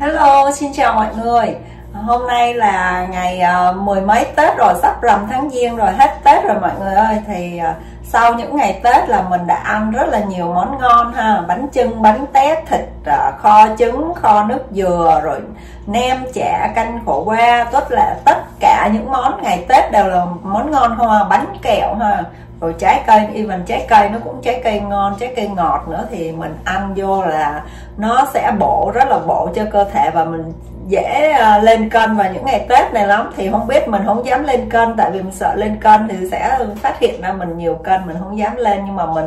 Hello, xin chào mọi người. Hôm nay là ngày uh, mười mấy Tết rồi, sắp rằm tháng Giêng rồi, hết Tết rồi mọi người ơi. Thì uh, sau những ngày Tết là mình đã ăn rất là nhiều món ngon ha. Bánh trưng, bánh tét, thịt uh, kho trứng, kho nước dừa Rồi nem, chả, canh khổ qua. Tất là tất cả những món ngày Tết đều là món ngon ha, Bánh kẹo ha rồi trái cây, even trái cây nó cũng trái cây ngon, trái cây ngọt nữa thì mình ăn vô là nó sẽ bổ, rất là bổ cho cơ thể và mình dễ ờ, lên cân vào những ngày Tết này lắm. Thì không biết mình không dám lên cân, tại vì mình sợ lên cân thì sẽ phát hiện ra mình nhiều cân, mình không dám lên. Nhưng mà mình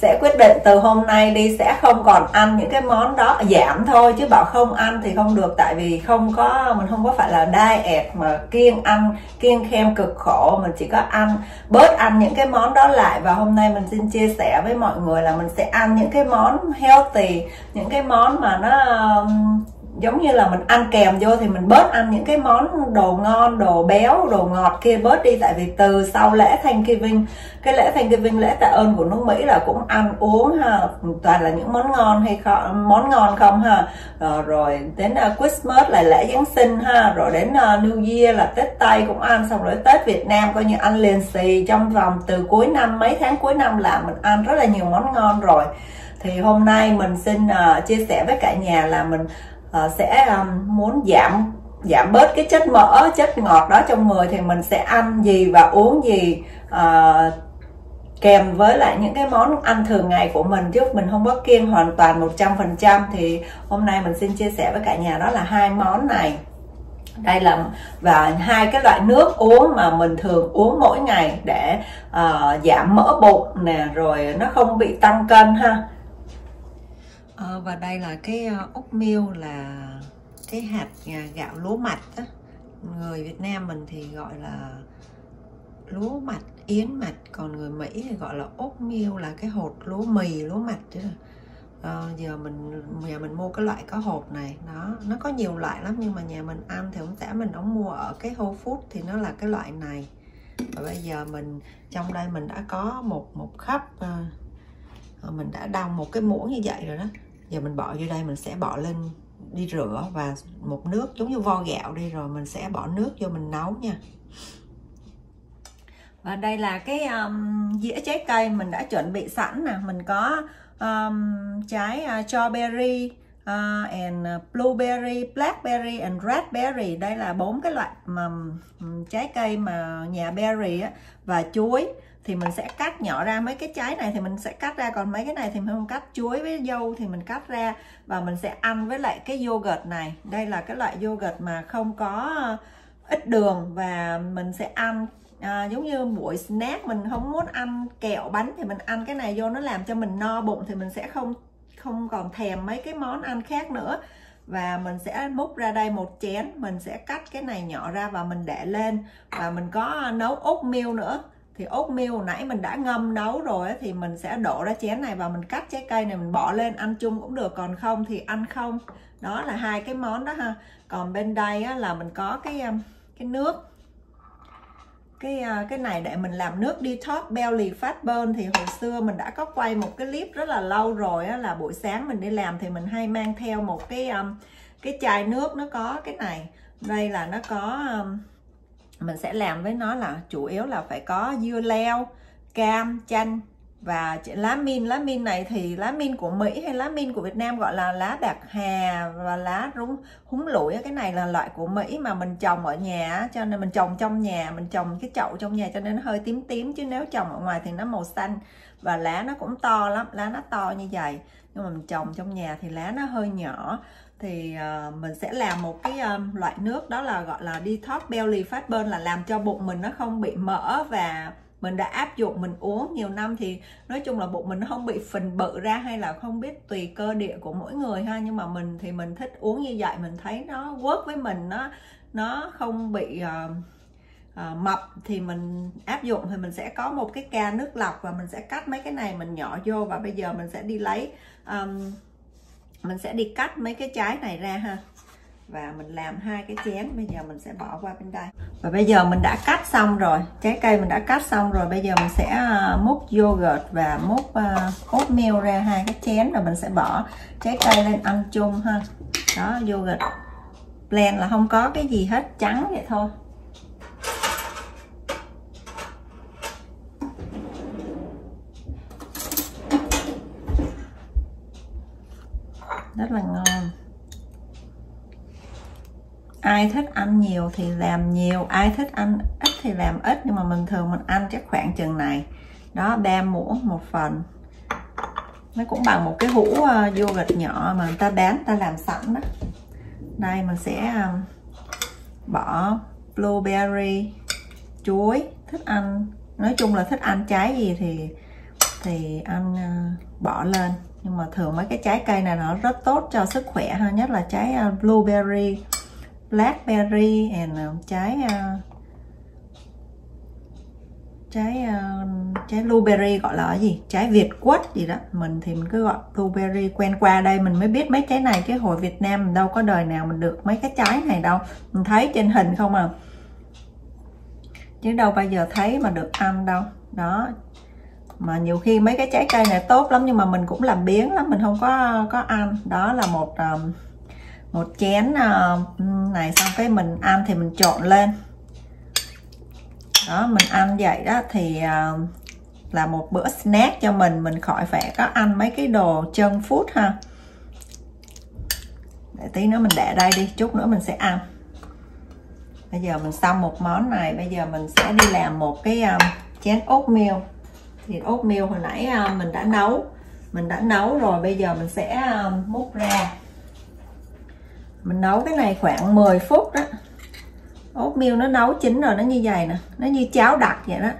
sẽ quyết định từ hôm nay đi, sẽ không còn ăn những cái món đó, giảm thôi, chứ bảo không ăn thì không được. Tại vì không có, mình không có phải là diet mà kiêng ăn, kiêng khem cực khổ. Mình chỉ có ăn, bớt ăn những cái món đó lại. Và hôm nay mình xin chia sẻ với mọi người là mình sẽ ăn những cái món healthy, những cái món mà nó um, giống như là mình ăn kèm vô thì mình bớt ăn những cái món đồ ngon đồ béo đồ ngọt kia bớt đi. Tại vì từ sau lễ Thanksgiving cái lễ Thanksgiving lễ tạ ơn của nước Mỹ là cũng ăn uống ha toàn là những món ngon hay không món ngon không ha. Rồi, rồi đến uh, Christmas là lễ Giáng sinh ha rồi đến uh, New Year là Tết Tây cũng ăn xong rồi Tết Việt Nam coi như ăn liền xì trong vòng từ cuối năm mấy tháng cuối năm là mình ăn rất là nhiều món ngon rồi. Thì hôm nay mình xin uh, chia sẻ với cả nhà là mình uh, sẽ um, muốn giảm giảm bớt cái chất mỡ chất ngọt đó trong người thì mình sẽ ăn gì và uống gì uh, kèm với lại những cái món ăn thường ngày của mình. Chứ mình không có kiêng hoàn toàn 100% thì hôm nay mình xin chia sẻ với cả nhà đó là hai món này. Đây là và hai cái loại nước uống mà mình thường uống mỗi ngày để uh, giảm mỡ bụng nè rồi nó không bị tăng cân ha à, và đây là cái ờ, ốc miêu là cái hạt à, gạo lúa mạch á. Người Việt Nam mình thì gọi là lúa mạch yến mạch còn người Mỹ thì gọi là ốc miêu là cái hột lúa mì lúa mạch chứ. À, giờ mình nhà mình mua cái loại có hộp này nó nó có nhiều loại lắm nhưng mà nhà mình ăn thì ông xã mình ông mua ở cái Whole Food thì nó là cái loại này. Và bây giờ mình trong đây mình đã có một một khắp mình đã đong một cái muỗng như vậy rồi đó giờ mình bỏ vô đây mình sẽ bỏ lên đi rửa và một nước giống như vo gạo đi rồi mình sẽ bỏ nước vô mình nấu nha. Và đây là cái um, dĩa trái cây mình đã chuẩn bị sẵn nè. Mình có um, trái uh, strawberry À, uh, and blueberry, blackberry and raspberry. Đây là bốn cái loại mà um, trái cây mà nhà berry á và chuối. Thì mình sẽ cắt nhỏ ra mấy cái trái này thì mình sẽ cắt ra còn mấy cái này thì mình không cắt. Chuối với dâu thì mình cắt ra và mình sẽ ăn với lại cái yogurt này. Đây là cái loại yogurt mà không có ờ, ít đường và mình sẽ ăn à, giống như buổi snack mình không muốn ăn kẹo bánh thì mình ăn cái này vô nó làm cho mình no bụng thì mình sẽ không không còn thèm mấy cái món ăn khác nữa. Và mình sẽ múc ra đây một chén. Mình sẽ cắt cái này nhỏ ra và mình để lên. Và mình có nấu ốc miêu nữa. Thì ốc miêu nãy mình đã ngâm nấu rồi thì mình sẽ đổ ra chén này và mình cắt trái cây này mình bỏ lên ăn chung cũng được. Còn không thì ăn không. Đó là hai cái món đó ha. Còn bên đây á, là mình có cái um, cái nước cái à, cái này để mình làm nước detox belly fat burn thì hồi xưa mình đã có quay một cái clip rất là lâu rồi á, là buổi sáng mình đi làm thì mình hay mang theo một cái um, cái chai nước nó có cái này. Đây là nó có um, mình sẽ làm với nó là chủ yếu là phải có dưa leo cam chanh và lá min lá min này thì lá min của Mỹ hay lá min của Việt Nam gọi là lá bạc hà và lá rúng húng lủi cái này là loại của Mỹ mà mình trồng ở nhà cho nên mình trồng trong nhà mình trồng cái chậu trong nhà cho nên nó hơi tím tím chứ nếu trồng ở ngoài thì nó màu xanh. Và lá nó cũng to lắm lá nó to như vậy. Nhưng mà mình trồng trong nhà thì lá nó hơi nhỏ. Thì uh, mình sẽ làm một cái um, loại nước đó là gọi là detox belly fat burn là làm cho bụng mình nó không bị mỡ và mình đã áp dụng mình uống nhiều năm thì nói chung là bụng mình nó không bị phình bự ra hay là không biết tùy cơ địa của mỗi người ha. Nhưng mà mình thì mình thích uống như vậy mình thấy nó work với mình nó nó không bị uh, uh, mập thì mình áp dụng. Thì mình sẽ có một cái ca nước lọc và mình sẽ cắt mấy cái này mình nhỏ vô và bây giờ mình sẽ đi lấy um, mình sẽ đi cắt mấy cái trái này ra ha và mình làm hai cái chén bây giờ mình sẽ bỏ qua bên đây. Và bây giờ mình đã cắt xong rồi trái cây mình đã cắt xong rồi bây giờ mình sẽ à, múc yogurt và múc uh, oatmeal ra hai cái chén rồi mình sẽ bỏ trái cây lên ăn chung ha. Đó yogurt blend là không có cái gì hết trắng vậy thôi. Rất là ngon ai thích ăn nhiều thì làm nhiều ai thích ăn ít thì làm ít. Nhưng mà mình thường mình ăn chắc khoảng chừng này. Đó ba muỗng một phần. Nó cũng bằng một cái hũ ờ, uh, yogurt nhỏ mà người ta bán ta làm sẵn đó. Đây mình sẽ um, bỏ blueberry chuối thích ăn. Nói chung là thích ăn trái gì thì thì ăn uh, bỏ lên. Nhưng mà thường mấy cái trái cây này nó rất tốt cho sức khỏe ha nhất là trái uh, blueberry blackberry and uh, trái uh, trái uh, trái blueberry gọi là gì? Trái việt quất gì đó. Mình thì mình cứ gọi blueberry. Quen qua đây mình mới biết mấy trái này cái hồi việt nam mình đâu có đời nào mình được mấy cái trái này đâu. Mình thấy trên hình không à. Chứ đâu bao giờ thấy mà được ăn đâu. Đó. Mà nhiều khi mấy cái trái cây này tốt lắm nhưng mà mình cũng làm biếng lắm mình không có có ăn. Đó là một um, một chén ờ, này xong cái mình ăn thì mình trộn lên. Đó mình ăn vậy đó thì ờ, là một bữa snack cho mình. Mình khỏi phải có ăn mấy cái đồ chân food ha. Để tí nữa mình để đây đi chút nữa mình sẽ ăn. Bây giờ mình xong một món này. Bây giờ mình sẽ đi làm một cái um, chén oatmeal. Thì oatmeal hồi nãy uh, mình đã nấu. Mình đã nấu rồi bây giờ mình sẽ múc ra mình nấu cái này khoảng 10 phút đó. Oatmeal nó nấu chín rồi nó như vậy nè. Nó như cháo đặc vậy đó.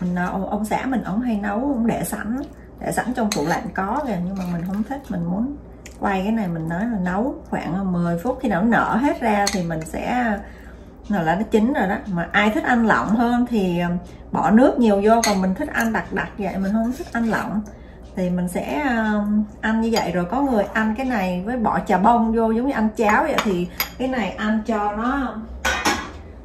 Mình ông, ông xã mình ông hay nấu ông để sẵn để sẵn trong tủ lạnh có kìa nhưng mà mình không thích. Mình muốn quay cái này mình nói là nấu khoảng 10 phút. Khi nào nó nở hết ra thì mình sẽ là nó chín rồi đó. Mà ai thích ăn lỏng hơn thì ờ, bỏ nước nhiều vô. Còn mình thích ăn đặc đặc vậy mình không thích ăn lỏng thì mình sẽ um, ăn như vậy. Rồi có người ăn cái này với bỏ trà bông vô giống như ăn cháo vậy. Thì cái này ăn cho nó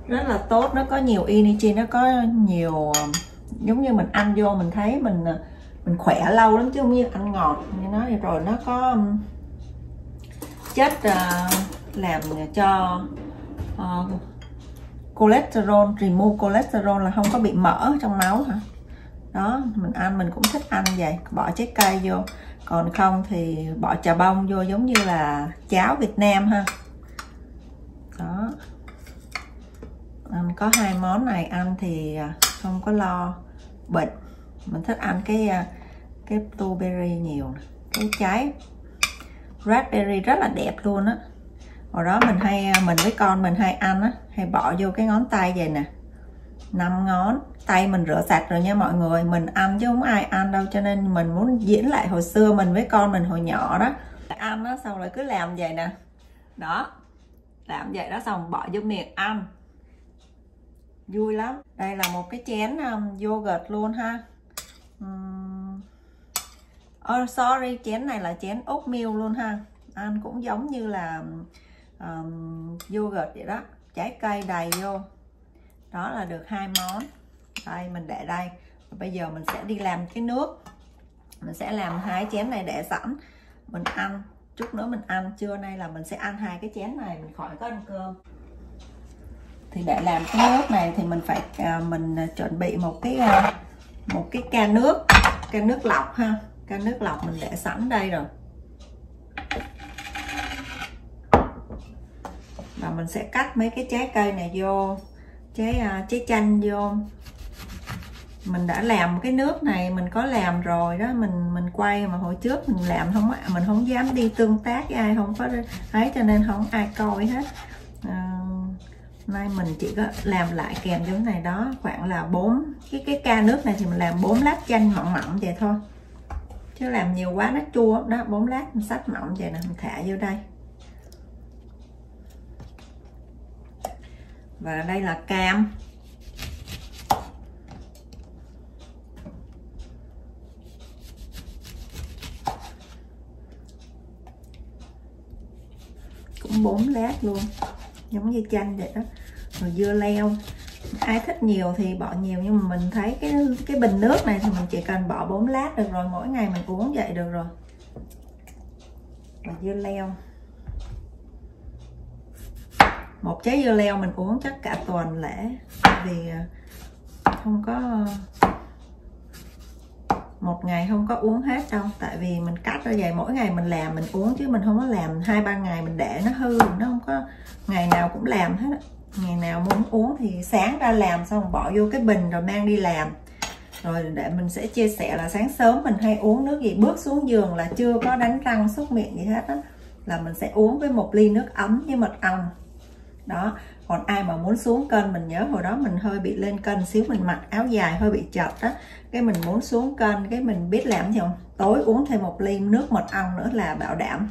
rất là tốt. Nó có nhiều energy nó có nhiều um, giống như mình ăn vô mình thấy mình uh, mình khỏe lâu lắm chứ không như ăn ngọt như nó rồi nó có um, chất uh, làm cho uh, cholesterol remove cholesterol là không có bị mỡ trong máu hả? Đó, mình ăn, mình cũng thích ăn vậy. Bỏ trái cây vô. Còn không thì bỏ trà bông vô, giống như là cháo Việt Nam ha. Đó. Ăn có hai món này ăn thì à, không có lo, bệnh. Mình thích ăn cái à, cái blueberry nhiều cái trái raspberry rất là đẹp luôn á. Hồi đó mình hay à, mình với con mình hay ăn á, hay bỏ vô cái ngón tay vậy nè năm ngón. Tay mình rửa sạch rồi nha mọi người. Mình ăn chứ không ai ăn đâu cho nên mình muốn diễn lại hồi xưa mình với con mình hồi nhỏ đó. Ăn nó xong rồi cứ làm vậy nè. Đó. Làm vậy đó xong bỏ vô miệng ăn. Vui lắm. Đây là một cái chén um, yogurt luôn ha. Um, oh, sorry chén này là chén oatmeal luôn ha. Ăn cũng giống như là um, yogurt vậy đó. Trái cây đầy vô đó là được hai món. Đây mình để đây. Và bây giờ mình sẽ đi làm cái nước. Mình sẽ làm hai chén này để sẵn. Mình ăn. Chút nữa mình ăn. Trưa nay là mình sẽ ăn hai cái chén này. Mình khỏi có ăn cơm. Thì để làm cái nước này thì mình phải à, mình à, chuẩn bị một cái à, một cái ca nước. Ca nước lọc ha. Ca nước lọc mình để sẵn đây rồi. Và mình sẽ cắt mấy cái trái cây này vô trái à, trái chanh vô. Mình đã làm cái nước này mình có làm rồi đó. Mình mình quay mà hồi trước mình làm không mình không dám đi tương tác với ai không có thấy cho nên không ai coi hết. À, nay mình chỉ có làm lại kèm giống này đó khoảng là bốn cái cái ca nước này thì mình làm bốn lát chanh mỏng mỏng vậy thôi. Chứ làm nhiều quá nó chua đó bốn lát mình sách mỏng vậy nè mình thả vô đây. và đây là cam. Cũng bốn lát luôn. Giống như chanh vậy đó. Rồi dưa leo. Ai thích nhiều thì bỏ nhiều, nhưng mà mình thấy cái cái bình nước này thì mình chỉ cần bỏ 4 lát được rồi, mỗi ngày mình uống vậy được rồi. Và dưa leo một trái dưa leo mình uống chắc cả tuần lễ. Vì à, không có, một ngày không có uống hết đâu. Tại vì mình cắt ra vậy, mỗi ngày mình làm, mình uống chứ mình không có làm hai, ba ngày mình để nó hư, nó không có, ngày nào cũng làm hết ngày nào muốn uống thì sáng ra làm xong bỏ vô cái bình rồi mang đi làm. Rồi để mình sẽ chia sẻ là sáng sớm mình hay uống nước gì, bước xuống giường là chưa có đánh răng, súc miệng gì hết á. Là mình sẽ uống với một ly nước ấm với mật ong đó. Còn ai mà muốn xuống cân mình nhớ hồi đó mình hơi bị lên cân xíu, mình mặc áo dài hơi bị chật đó cái mình muốn xuống cân cái mình biết làm gì không? Tối uống thêm một ly nước mật ong nữa là bảo đảm.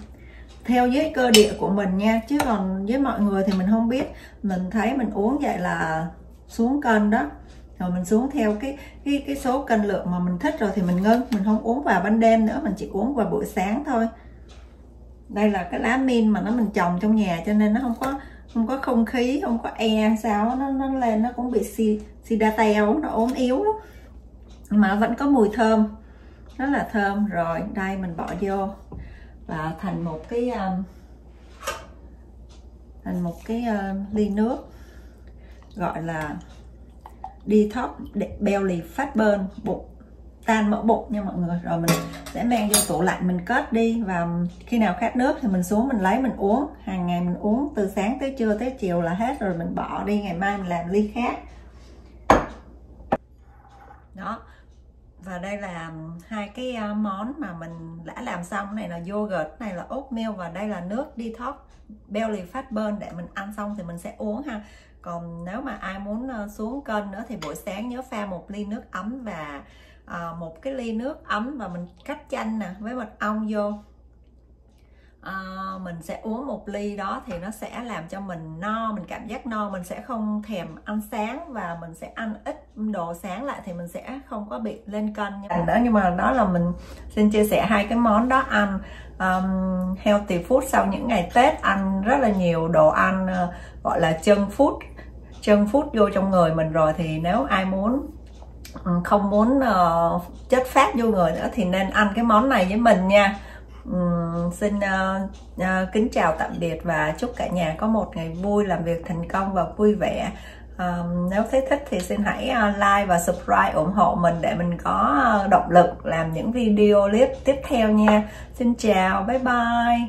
Theo với cơ địa của mình nha, chứ còn với mọi người thì mình không biết. Mình thấy mình uống vậy là xuống cân đó. Rồi mình xuống theo cái cái cái số cân lượng mà mình thích rồi thì mình ngưng. Mình không uống vào ban đêm nữa, mình chỉ uống vào buổi sáng thôi. Đây là cái lá min mà nó mình trồng trong nhà cho nên nó không có không có không khí không có e sao nó nó lên nó cũng bị si si đa teo nó ốm yếu lắm. Mà vẫn có mùi thơm rất là thơm. Rồi đây mình bỏ vô và thành một cái um, thành một cái uh, ly nước gọi là detox belly fat burn bụng tan mỡ bụng nha mọi người. Rồi mình sẽ mang vô tủ lạnh mình cất đi và khi nào khát nước thì mình xuống mình lấy mình uống. Hàng ngày mình uống từ sáng tới trưa tới chiều là hết rồi, mình bỏ đi, ngày mai mình làm ly khác. Đó. Và đây là hai cái à, món mà mình đã làm xong. Này là yogurt này là oatmeal và đây là nước detox, belly fat burn để mình ăn xong thì mình sẽ uống ha. Còn nếu mà ai muốn à, xuống cân nữa thì buổi sáng nhớ pha một ly nước ấm và à, một cái ly nước ấm và mình cắt chanh nè với mật ong vô. À, mình sẽ uống một ly đó thì nó sẽ làm cho mình no mình cảm giác no mình sẽ không thèm ăn sáng và mình sẽ ăn ít đồ sáng lại thì mình sẽ không có bị lên cân à, đó nhưng mà đó là mình xin chia sẻ hai cái món đó ăn um, healthy food sau những ngày Tết ăn rất là nhiều đồ ăn uh, gọi là chân food. Chân food vô trong người mình rồi thì nếu ai muốn Ờ, không muốn uh, chất phát vô người nữa thì nên ăn cái món này với mình nha. Um, xin uh, uh, kính chào tạm biệt và chúc cả nhà có một ngày vui làm việc thành công và vui vẻ. Um, nếu thấy thích thì xin hãy uh, like và subscribe ủng hộ mình để mình có động lực làm những video clip tiếp theo nha. Xin chào bye bye.